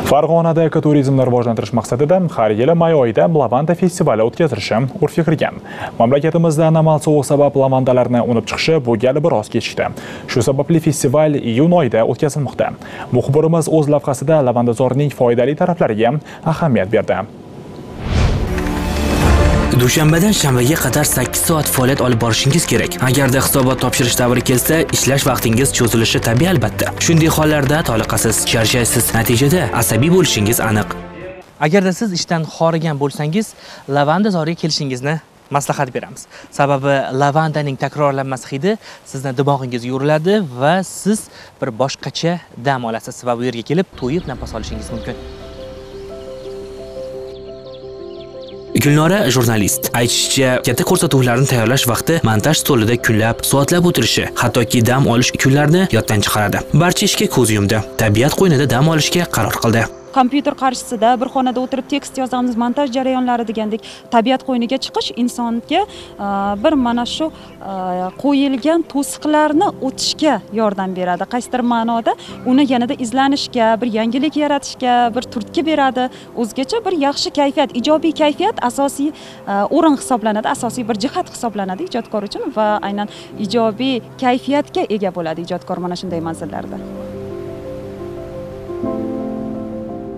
farg'onada ekoturizmni rivojlantirish maqsadida har yili may oyida lavanda festivali o'tkazilishi urfga kirgan. Mamlakatimizda anomal sovuq sabab lavandalarni unib chiqishi bu gal biroz kechikdi shu sababli festival iyun oyida o'tkazilmoqda. Muxbirimiz o'z lavhasida lavandazorning foydali taraflariga ahamiyat berdi. Dushanbadan shanbaga qadar 8 soat faoliyat olib borishingiz kerak. Agarda hisobot topshirish davri kelsa ishlash vaqtingiz cho'zilishi tabiiy albatta. Shunday hollarda toliqasiz charchaysiz. Natijada asabiy bo'lishingiz aniq. Agarda siz ishdan xorigan bo'lsangiz lavanda zoriga kelishingizni maslahat beramiz. Sababi lavandaning takrorlanmas hidi sizni dimog'ingizga yuriladi va siz bir boshqacha dam olasiz va bu yerga kelib to'yib nafas olishingiz mumkin. Gulnora jurnalist. Aytishicha katta ko'rsatuvlarni tayyorlash vaqti montaj stolida kunlab soatlab o'tirishi hattoki dam olish kunlarini yoddan chiqaradi. Barcha ishga ko'z yumdi. Tabiat qo'ynida dam olishga qaror qildi. Kompyuter qarshisida bir xonada o'tirib tekst yozamiz montaj jarayonlari degandek tabiat qo'yniga chiqish insonga e, bir mana shu e, qo'yilgan to'siqlarni o'tishga yordam beradi. Qaysidir ma'noda uni yanada izlanishga bir yangilik yaratishga bir turtki beradi. O'zgacha bir yaxshi kayfiyat ijobiy kayfiyat asosiy e, o'rin hisoblanadi asosiy bir jihat hisoblanadi ijodkor uchun va aynan ijobiy kayfiyatga ega bo'ladi ijodkor mana shunday manzillarda.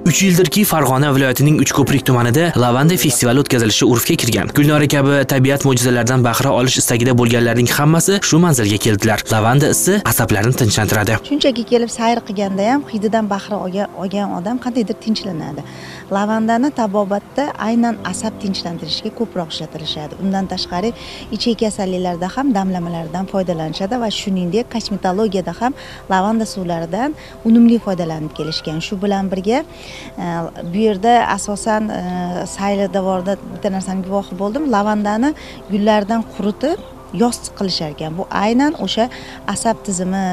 Uch yildirki farg'ona viloyatining uchko'prik tumanida lavanda festivali o'tkazilishi urfga kirgan. Gulnora kabi tabiat mo'jizalaridan bahra olish istagida bo'lganlarning hammasi shu manzilga keldilar. Lavanda isi asablarni tinchlantiradi. Shunchaki kelib sayr qilganda ham hididan bahra olgan odam qandaydir tinchlanadi. Lavandani tabobatda aynan asab tinchlantirishga ko'proq ishlatilishadi. Undan tashqari ichak kasalliklarda ham damlamalardan foydalanishadi va shuningdek kosmetologiyada ham lavanda suvlaridan unumli foydalanib kelishgan. Shu bilan birga Э, bu yerda asosan э, sayli davorida bitta narsani guvohi bo'ldim. Lavandani gullaridan quritib yostiq qilishar ekan bu aynan o'sha asab tizimi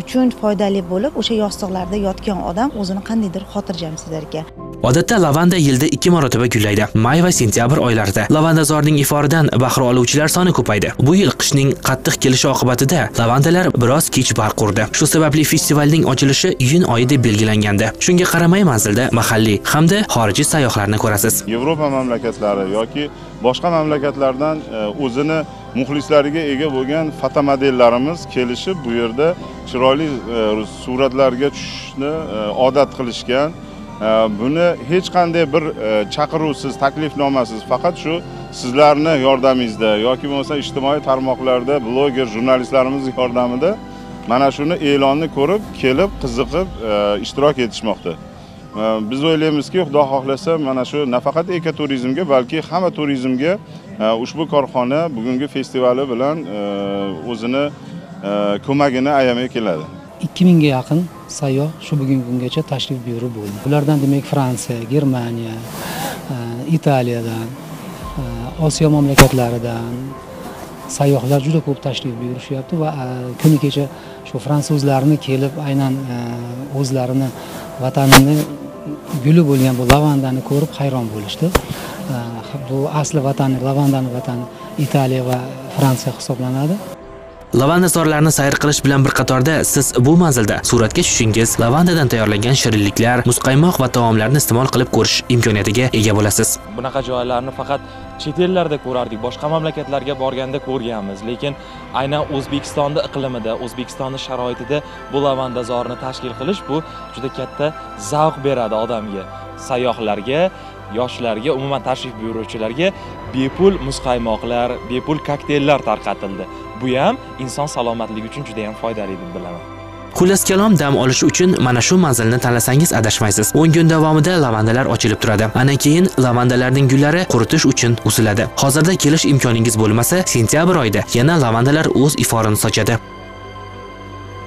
uchun foydali bo'lib o'sha yostiqlarda yotgan odam o'zini qandaydir xotirjam sezar ekan. Odatda lavanda yilda ikki marotaba gullaydi. May va sentyabr oylarida lavandazorning iforidan bahra oluvchilar soni ko'paydi. Bu yil qishning qattiq kelishi oqibatida lavandalar biroz kech barq urdi shu sababli festivalning ochilishi iyun oyi deb belgilangandi. Shunga qaramay manzilda mahalliy hamda xorijiy sayyohlarni ko'rasiz. Yevropa mamlakatlari yoki boshqa mamlakatlardan o'zini muxlislariga ega bo'lgan fotomodellarimiz kelishib bu yerda chiroyli e, suratlarga tushishni e, odat qilishgan. E, buni hech qanday bir chaqiruvsiz taklifnomasiz faqat shu sizlarni yordamingizda yoki bo'lmasa ijtimoiy tarmoqlarda bloger jurnalistlarimiz yordamida mana shuni e'lonni ko'rib kelib qiziqib ishtirok etishmoqda. Э, biz o'ylaymizki xudo xohlasa mana shu nafaqat ekoturizmga balki hamma turizmga э, ushbu korxona bugungi festivali bilan э, o'zini ko'magini ayamay keladi. Ikki mingga yaqin sayyoh shu bugungi kungacha tashrif buyurib bo'ldi. Ulardan demak fransiya germaniya italiyadan osiyo mamlakatlaridan sayyohlar juda ko'p tashrif buyurishyapti va kuni kecha shu fransuzlarni kelib aynan o'zlarini vatanini guli bo'lgan bu lavandani ko'rib hayron bo'lishdi. Bu asli vatani lavandani vatani italiya va fransiya hisoblanadi. Lavanda zorlarini sayr qilish bilan bir qatorda siz bu manzilda suratga tushishingiz lavandadan tayyorlangan shirinliklar muzqaymoq va taomlarni iste'mol qilib ko'rish imkoniyatiga ega bo'lasiz. Bunaqa joylarni faqat chet ellarda ko'rardik boshqa mamlakatlarga borganda ko'rganmiz lekin aynan o'zbekistonni iqlimida o'zbekistonni sharoitida bu lavandazorni tashkil qilish bu juda katta zavq beradi odamga. Sayyohlarga yoshlarga umuman tashrif buyuruvchilarga bepul muzqaymoqlar bepul kokteyllar tarqatildi. Bu ham inson salomatligi uchun juda ham foydali deb bilaman. Xullas kalom dam olish uchun mana shu manzilni tanlasangiz adashmaysiz. 10 kun davomida lavandalar ochilib turadi. Ana keyin lavandalarning gullari quritish uchun uziladi. Hozirda kelish imkoningiz bo'lmasa sentyabr oyida yana lavandalar o'z iforini sochadi.